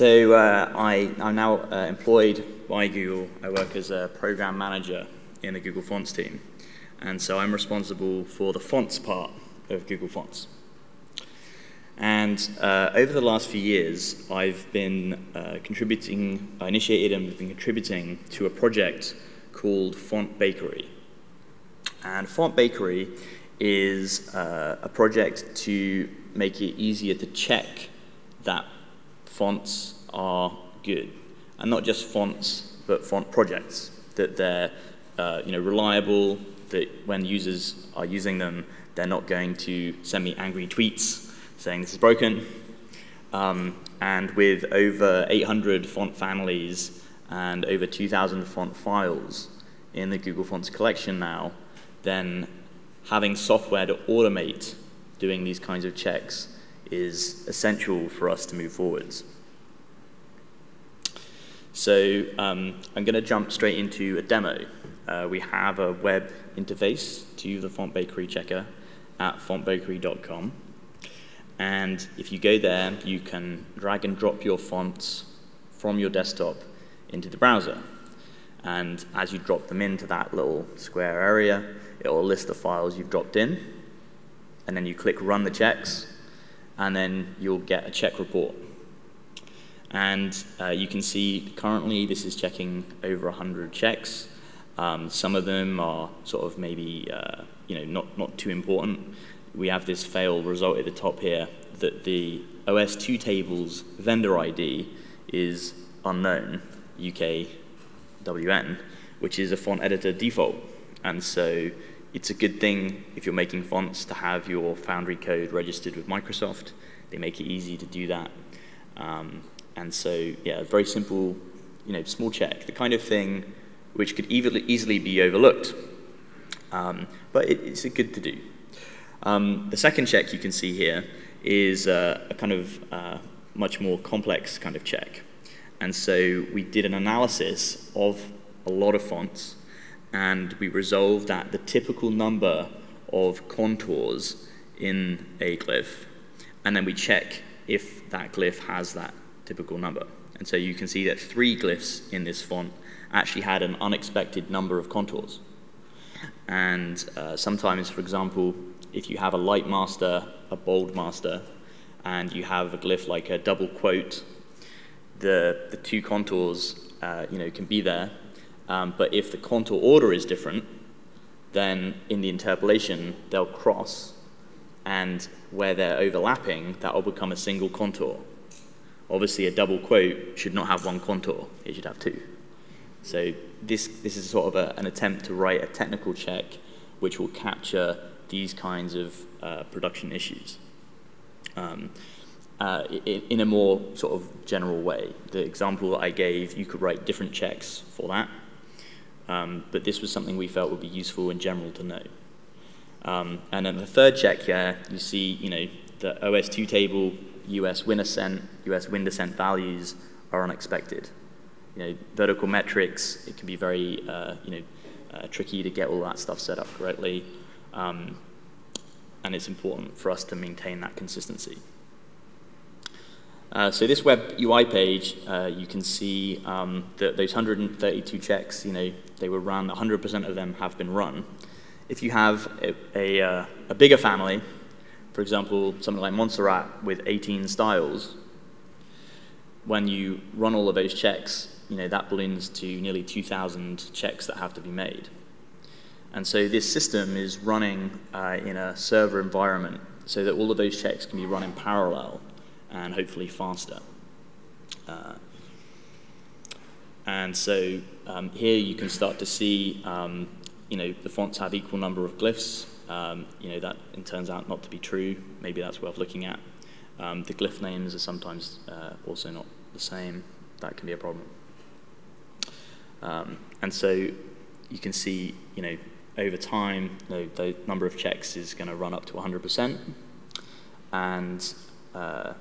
So uh, I, I'm now uh, employed by Google. I work as a program manager in the Google Fonts team. And so I'm responsible for the fonts part of Google Fonts. And uh, over the last few years, I've been uh, contributing, I initiated and been contributing to a project called Font Bakery. And Font Bakery is uh, a project to make it easier to check that fonts are good. And not just fonts, but font projects, that they're uh, you know, reliable, that when users are using them, they're not going to send me angry tweets saying this is broken. Um, and with over 800 font families and over 2,000 font files in the Google Fonts collection now, then having software to automate doing these kinds of checks is essential for us to move forwards. So um, I'm going to jump straight into a demo. Uh, we have a web interface to the Font Bakery checker at fontbakery.com. And if you go there, you can drag and drop your fonts from your desktop into the browser. And as you drop them into that little square area, it will list the files you've dropped in. And then you click Run the checks, and then you'll get a check report. And uh, you can see currently this is checking over 100 checks. Um, some of them are sort of maybe uh, you know not, not too important we have this fail result at the top here that the OS2 table's vendor ID is unknown, UKWN, which is a font editor default. And so it's a good thing if you're making fonts to have your Foundry code registered with Microsoft. They make it easy to do that. Um, and so, yeah, very simple, you know, small check, the kind of thing which could easily, easily be overlooked. Um, but it, it's good to do. Um, the second check you can see here is uh, a kind of uh, much more complex kind of check. And so we did an analysis of a lot of fonts, and we resolved that the typical number of contours in a glyph, and then we check if that glyph has that typical number. And so you can see that three glyphs in this font actually had an unexpected number of contours. And uh, sometimes, for example, if you have a light master, a bold master, and you have a glyph like a double quote, the, the two contours uh, you know, can be there. Um, but if the contour order is different, then in the interpolation, they'll cross, and where they're overlapping, that will become a single contour. Obviously, a double quote should not have one contour, it should have two. So this, this is sort of a, an attempt to write a technical check which will capture these kinds of uh, production issues um, uh, in, a more sort of general way. The example that I gave, you could write different checks for that, um, but this was something we felt would be useful in general to know. Um, and then the third check here, you see, you know, the OS2 table, US win ascent, US win descent values are unexpected. You know, vertical metrics, it can be very, uh, you know, uh, tricky to get all that stuff set up correctly. Um, and it's important for us to maintain that consistency. Uh, so this web UI page, uh, you can see um, that those 132 checks, you know, they were run, 100% of them have been run. If you have a, a, uh, a, bigger family, for example, something like Montserrat with 18 styles, when you run all of those checks, you know, that balloons to nearly 2,000 checks that have to be made. And so this system is running uh, in a server environment so that all of those checks can be run in parallel and hopefully faster. Uh, and so um, here you can start to see, um, you know, the fonts have equal number of glyphs. Um, you know, that it turns out not to be true. Maybe that's worth looking at. Um, the glyph names are sometimes uh, also not the same. That can be a problem. Um, and so you can see, you know, over time, the, the number of checks is going to run up to 100%. And uh,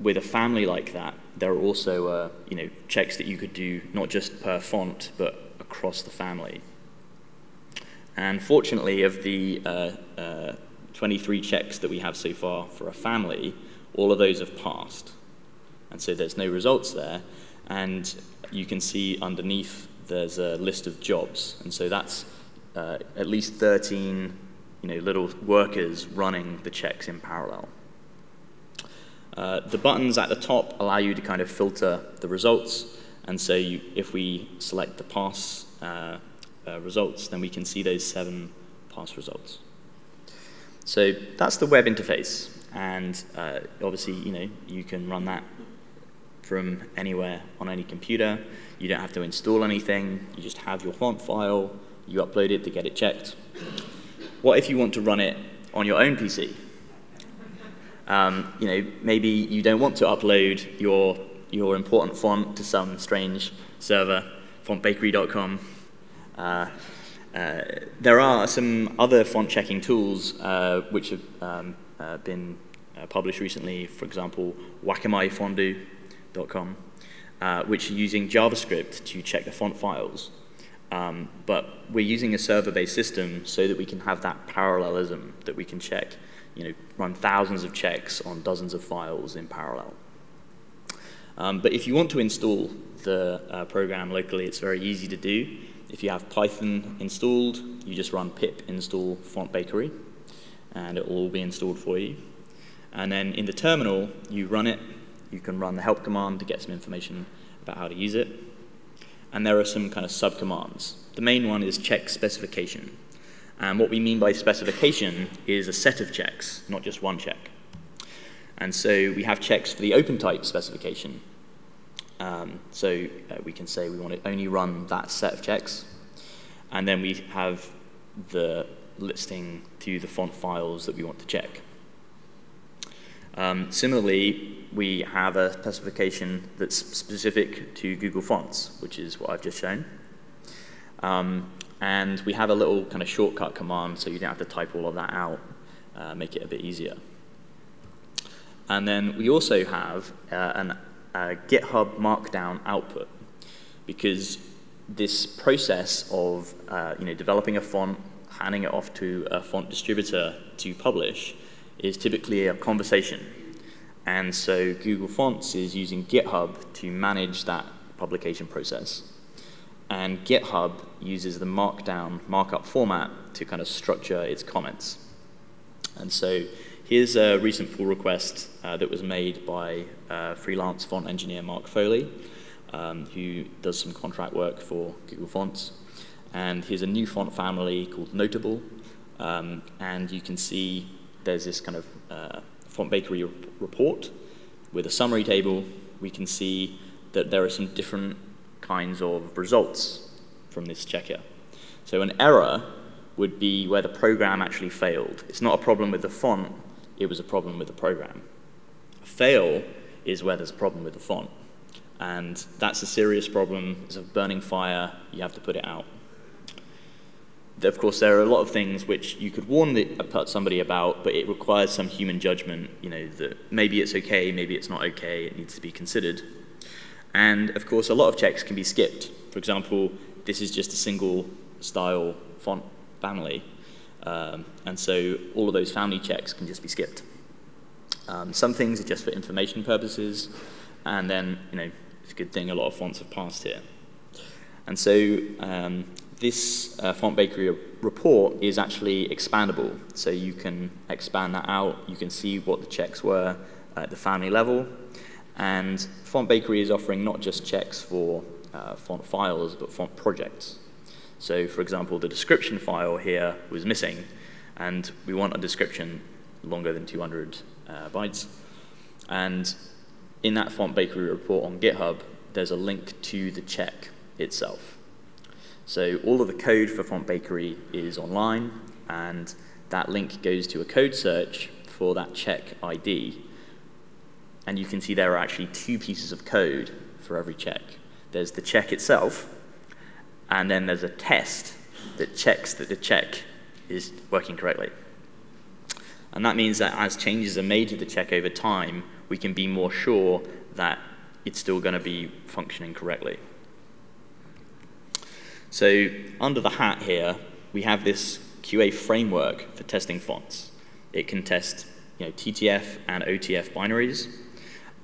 with a family like that, there are also uh, you know, checks that you could do not just per font, but across the family. And fortunately, of the uh, uh 23 checks that we have so far for a family, all of those have passed. And so there's no results there. And you can see underneath there's a list of jobs. And so that's uh, at least 13 you know, little workers running the checks in parallel. Uh, the buttons at the top allow you to kind of filter the results. And so you, if we select the pass uh, uh, results, then we can see those seven pass results. So that's the web interface. And uh, obviously, you know, you can run that from anywhere on any computer. You don't have to install anything. You just have your font file. You upload it to get it checked. What if you want to run it on your own PC? Um, you know, maybe you don't want to upload your, your important font to some strange server, fontbakery.com. Uh, uh, there are some other font checking tools uh, which have um, uh, been published recently, for example, wakamaifondue.com, uh, which are using JavaScript to check the font files. Um, but we're using a server-based system so that we can have that parallelism that we can check, you know, run thousands of checks on dozens of files in parallel. Um, but if you want to install the uh, program locally, it's very easy to do. If you have Python installed, you just run pip install font bakery, and it will all be installed for you. And then in the terminal, you run it. You can run the help command to get some information about how to use it. And there are some kind of subcommands. The main one is check specification. And what we mean by specification is a set of checks, not just one check. And so we have checks for the open type specification, um, so uh, we can say we want to only run that set of checks. And then we have the listing to the font files that we want to check. Um, similarly, we have a specification that's specific to Google Fonts, which is what I've just shown. Um, and we have a little kind of shortcut command so you don't have to type all of that out, uh, make it a bit easier. And then we also have uh, an uh, GitHub Markdown output because this process of uh, you know, developing a font, handing it off to a font distributor to publish is typically a conversation. And so Google Fonts is using GitHub to manage that publication process. And GitHub uses the Markdown markup format to kind of structure its comments. And so Here's a recent pull request uh, that was made by uh, freelance font engineer Marc Foley, um, who does some contract work for Google Fonts. And here's a new font family called Notable. Um, and you can see there's this kind of uh, font bakery report with a summary table. We can see that there are some different kinds of results from this checker. So an error would be where the program actually failed. It's not a problem with the font, it was a problem with the program. Fail is where there's a problem with the font. And that's a serious problem. It's a burning fire. You have to put it out. Of course, there are a lot of things which you could warn the, uh, somebody about, but it requires some human judgment, you know, that maybe it's okay, maybe it's not okay, it needs to be considered. And of course, a lot of checks can be skipped. For example, this is just a single style font family. Um, and so all of those family checks can just be skipped. Um, some things are just for information purposes, and then, you know, it's a good thing a lot of fonts have passed here. And so um, this uh, Font Bakery report is actually expandable. So you can expand that out. You can see what the checks were at the family level. And Font Bakery is offering not just checks for uh, font files, but font projects. So for example, the description file here was missing, and we want a description longer than 200 uh, bytes. And in that font bakery report on GitHub, there's a link to the check itself. So all of the code for Font Bakery is online, and that link goes to a code search for that check ID. And you can see there are actually two pieces of code for every check. There's the check itself, and then there's a test that checks that the check is working correctly. And that means that as changes are made to the check over time, we can be more sure that it's still going to be functioning correctly. So under the hat here, we have this QA framework for testing fonts. It can test you know, TTF and OTF binaries.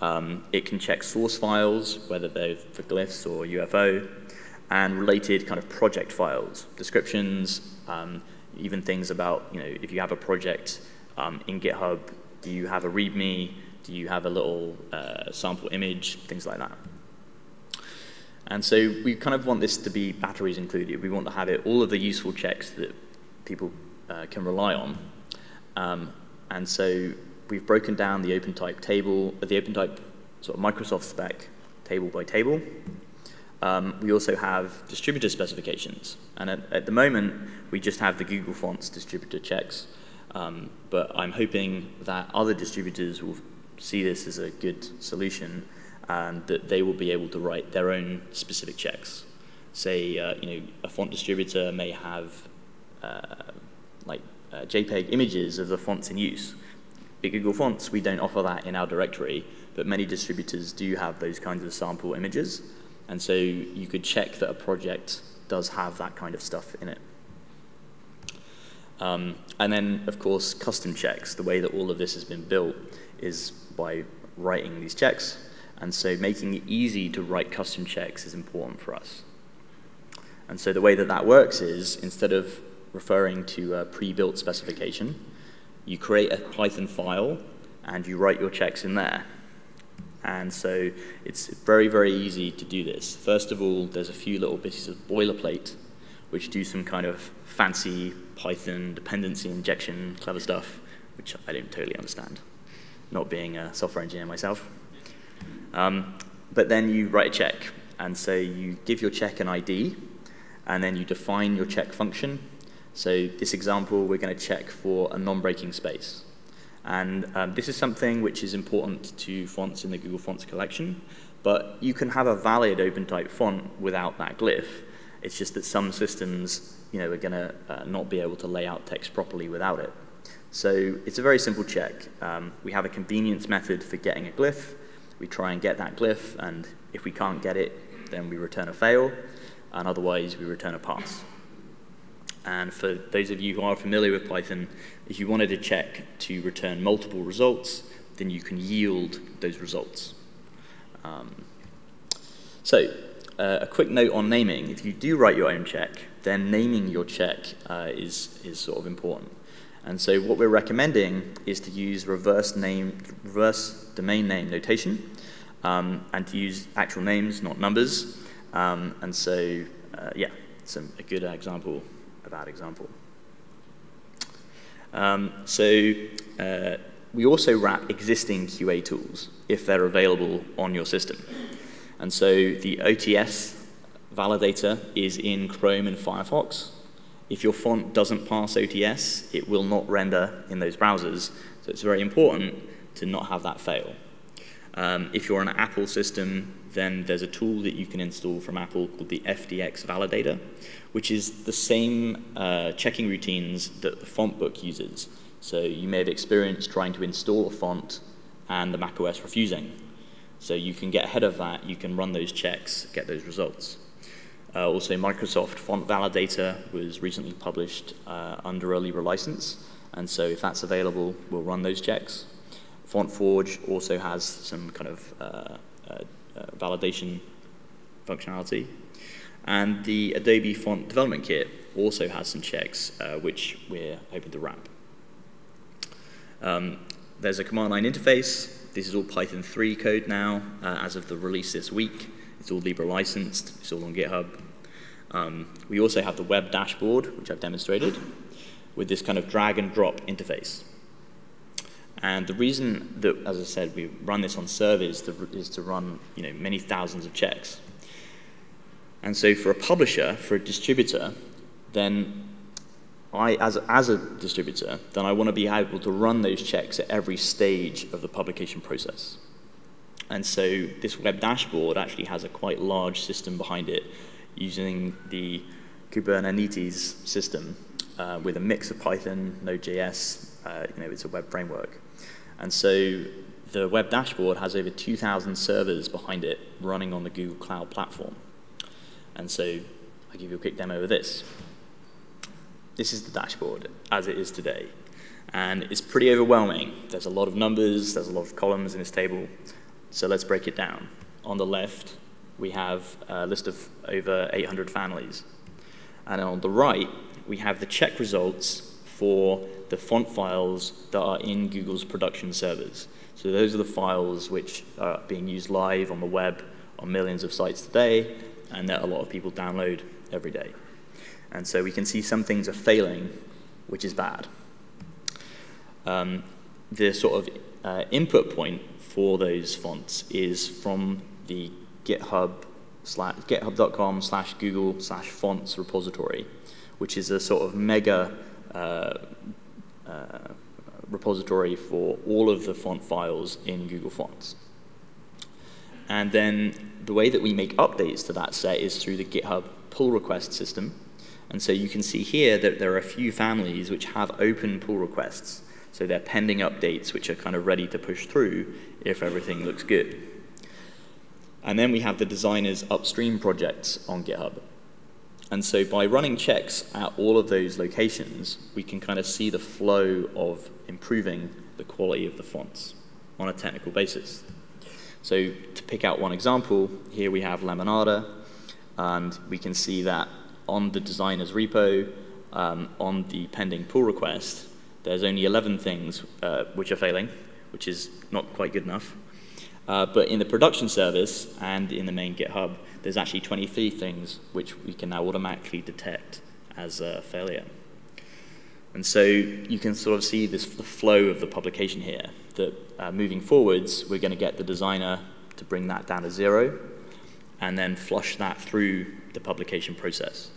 Um, it can check source files, whether they're for glyphs or UFO, and related kind of project files, descriptions, um, even things about, you know, if you have a project um, in GitHub, do you have a README, do you have a little uh, sample image, things like that. And so we kind of want this to be batteries included. We want to have it all of the useful checks that people uh, can rely on. Um, and so we've broken down the OpenType table, uh, the OpenType sort of Microsoft spec table by table. Um, we also have distributor specifications. And at, at, the moment, we just have the Google Fonts distributor checks. Um, but I'm hoping that other distributors will see this as a good solution and that they will be able to write their own specific checks. Say, uh, you know, a font distributor may have uh, like uh, JPEG images of the fonts in use. At Google Fonts, we don't offer that in our directory, but many distributors do have those kinds of sample images. And so you could check that a project does have that kind of stuff in it. Um, and then, of course, custom checks. The way that all of this has been built is by writing these checks. And so making it easy to write custom checks is important for us. And so the way that that works is instead of referring to a pre-built specification, you create a Python file and you write your checks in there. And so it's very, very easy to do this. First of all, there's a few little bits of boilerplate which do some kind of fancy Python dependency injection clever stuff, which I don't totally understand, not being a software engineer myself. Um, but then you write a check, and so you give your check an ID, and then you define your check function, so this example, we're going to check for a non-breaking space. And um, this is something which is important to fonts in the Google Fonts collection, but you can have a valid OpenType font without that glyph. It's just that some systems you know, are going to uh, not be able to lay out text properly without it. So it's a very simple check. Um, we have a convenience method for getting a glyph. We try and get that glyph, and if we can't get it, then we return a fail, and otherwise we return a pass. And for those of you who are familiar with Python, if you wanted to check to return multiple results, then you can yield those results. Um, so uh, a quick note on naming. If you do write your own check, then naming your check uh, is, is sort of important. And so what we're recommending is to use reverse name, reverse domain name notation, um, and to use actual names, not numbers. Um, and so, uh, yeah, a, a good example bad example. Um, so uh, we also wrap existing QA tools if they're available on your system. And so the OTS validator is in Chrome and Firefox. If your font doesn't pass OTS, it will not render in those browsers. So it's very important to not have that fail. Um, if you're on an Apple system, then there's a tool that you can install from Apple called the FTX Validator, which is the same uh, checking routines that the font book uses. So you may have experienced trying to install a font and the macOS refusing. So you can get ahead of that, you can run those checks, get those results. Uh, also, Microsoft Font Validator was recently published uh, under early license, and so if that's available, we'll run those checks. FontForge also has some kind of uh, uh, validation functionality. And the Adobe Font Development Kit also has some checks, uh, which we're hoping to wrap. Um, there's a command line interface. This is all Python 3 code now, uh, as of the release this week. It's all Libre licensed. It's all on GitHub. Um, we also have the web dashboard, which I've demonstrated, with this kind of drag and drop interface. And the reason that, as I said, we run this on servers is to run you know, many thousands of checks. And so for a publisher, for a distributor, then I, as, as a distributor, then I want to be able to run those checks at every stage of the publication process. And so this web dashboard actually has a quite large system behind it using the Kubernetes system uh, with a mix of Python, Node.js, uh, you know, it's a web framework. And so the web dashboard has over 2,000 servers behind it running on the Google Cloud platform. And so I'll give you a quick demo of this. This is the dashboard as it is today. And it's pretty overwhelming. There's a lot of numbers, there's a lot of columns in this table. So let's break it down. On the left, we have a list of over 800 families. And on the right, we have the check results for the font files that are in Google's production servers. So those are the files which are being used live on the web on millions of sites today, and that a lot of people download every day. And so we can see some things are failing, which is bad. Um, the sort of uh, input point for those fonts is from the GitHub github.com slash Google slash fonts repository, which is a sort of mega Uh, uh, repository for all of the font files in Google Fonts. And then the way that we make updates to that set is through the GitHub pull request system. And so you can see here that there are a few families which have open pull requests. So they're pending updates which are kind of ready to push through if everything looks good. And then we have the designers upstream projects on GitHub. And so by running checks at all of those locations, we can kind of see the flow of improving the quality of the fonts on a technical basis. So to pick out one example, here we have Lemonada, and we can see that on the designer's repo, um, on the pending pull request, there's only 11 things uh, which are failing, which is not quite good enough. Uh, but in the production service and in the main GitHub, there's actually 23 things which we can now automatically detect as a failure. And so you can sort of see this the flow of the publication here, that uh, moving forwards, we're going to get the designer to bring that down to zero, and then flush that through the publication process.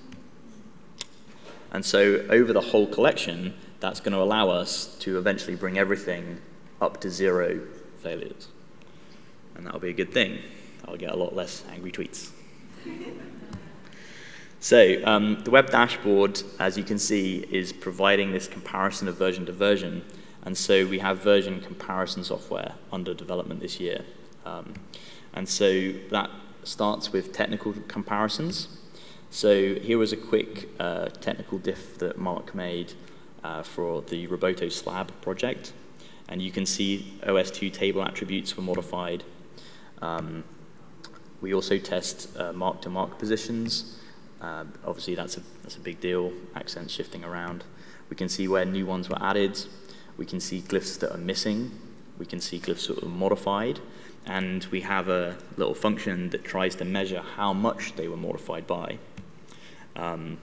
And so over the whole collection, that's going to allow us to eventually bring everything up to zero failures. And that'll be a good thing. I'll get a lot less angry tweets. so um, the web dashboard, as you can see, is providing this comparison of version to version. And so we have version comparison software under development this year. Um, and so that starts with technical comparisons. So here was a quick uh, technical diff that Marc made uh, for the Roboto Slab project. And you can see OS2 table attributes were modified. Um, we also test uh, mark-to-mark -mark positions. Uh, obviously, that's a, that's a big deal, accents shifting around. We can see where new ones were added. We can see glyphs that are missing. We can see glyphs that were modified. And we have a little function that tries to measure how much they were modified by. Um,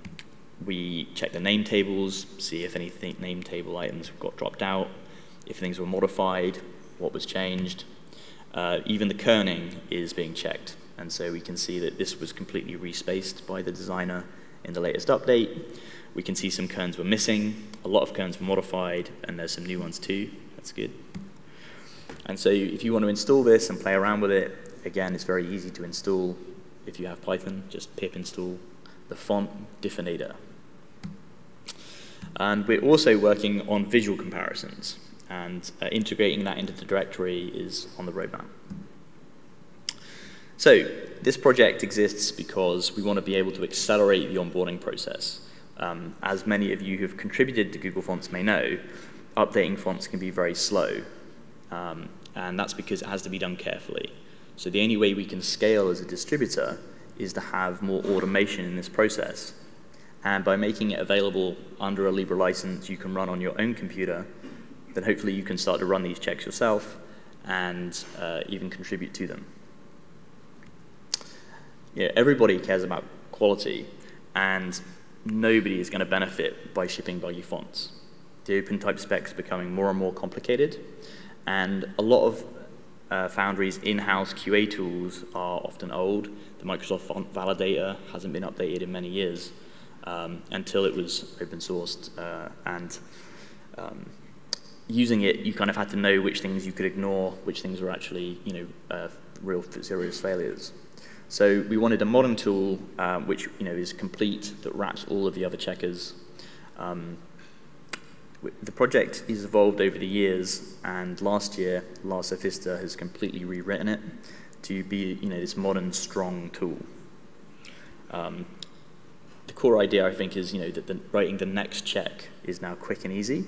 we check the name tables, see if any name table items got dropped out, if things were modified, what was changed. Uh, even the kerning is being checked. And so we can see that this was completely respaced by the designer in the latest update. We can see some kerns were missing, a lot of kerns were modified, and there's some new ones too. That's good. And so if you want to install this and play around with it, again, it's very easy to install. If you have Python, just pip install the font Diffenator. And we're also working on visual comparisons, and uh, integrating that into the directory is on the roadmap. So this project exists because we want to be able to accelerate the onboarding process. Um, as many of you who have contributed to Google Fonts may know, updating fonts can be very slow. Um, and that's because it has to be done carefully. So the only way we can scale as a distributor is to have more automation in this process. And by making it available under a Libre license you can run on your own computer, then hopefully you can start to run these checks yourself and uh, even contribute to them you know, everybody cares about quality, and nobody is going to benefit by shipping buggy fonts. The open type specs becoming more and more complicated, and a lot of uh, Foundry's in-house QA tools are often old. The Microsoft Font Validator hasn't been updated in many years um, until it was open sourced, uh, and um, using it, you kind of had to know which things you could ignore, which things were actually, you know, uh, real serious failures. So we wanted a modern tool uh, which you know is complete that wraps all of the other checkers. Um, the project has evolved over the years, and last year, Lasse Fister has completely rewritten it to be you know this modern, strong tool. Um, the core idea, I think, is you know that the, writing the next check is now quick and easy,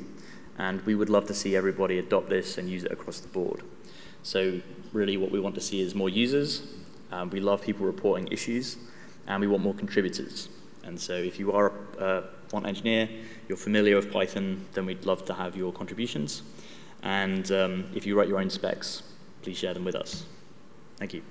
And we would love to see everybody adopt this and use it across the board. So really what we want to see is more users. Um, we love people reporting issues, and we want more contributors. And so if you are a font engineer, you're familiar with Python, then we'd love to have your contributions. And um, if you write your own specs, please share them with us. Thank you.